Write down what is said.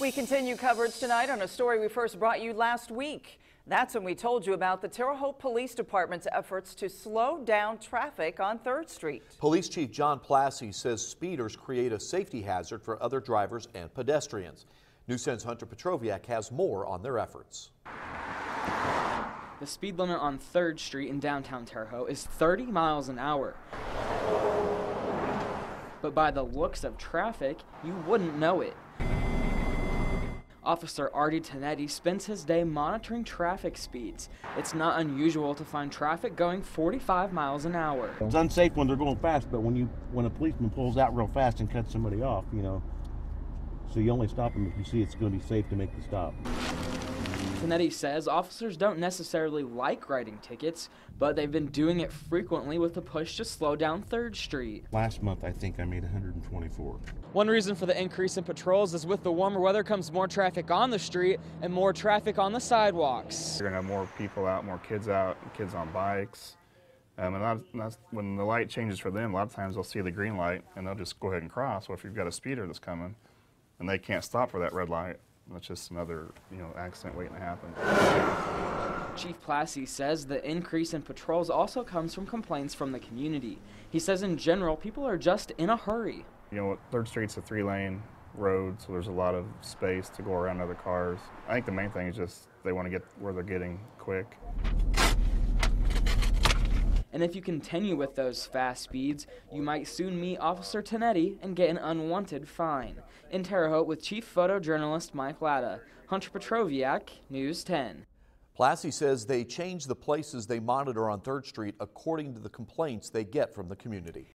We continue coverage tonight on a story we first brought you last week. That's when we told you about the Terre Haute Police Department's efforts to slow down traffic on 3rd Street. Police Chief John Plasse says speeders create a safety hazard for other drivers and pedestrians. News 10's Hunter Petroviak has more on their efforts. The speed limit on 3rd Street in downtown Terre Haute is 30 miles an hour. But by the looks of traffic, you wouldn't know it. Officer Artie Tanetti spends his day monitoring traffic speeds. It's not unusual to find traffic going 45 miles an hour. It's unsafe when they're going fast, but when you when a policeman pulls out real fast and cuts somebody off, you know, so you only stop them if you see it's going to be safe to make the stop. Tanetti says officers don't necessarily like writing tickets, but they've been doing it frequently with the push to slow down 3rd Street. Last month, I think I made 124. One reason for the increase in patrols is with the warmer weather comes more traffic on the street and more traffic on the sidewalks. You're going to have more people out, more kids out, kids on bikes. Um, and that's, that's when the light changes for them. A lot of times they'll see the green light and they'll just go ahead and cross. Well, if you've got a speeder that's coming and they can't stop for that red light, that's just another, you know, accident waiting to happen. Chief Plasse says the increase in patrols also comes from complaints from the community. He says in general, people are just in a hurry. You know, Third Street's a three-lane road, so there's a lot of space to go around other cars. I think the main thing is just they want to get where they're getting quick. And if you continue with those fast speeds, you might soon meet Officer Tanetti and get an unwanted fine. In Terre Haute with Chief Photojournalist Mike Latta, Hunter Petroviak, News 10. Plasse says they change the places they monitor on 3rd Street according to the complaints they get from the community.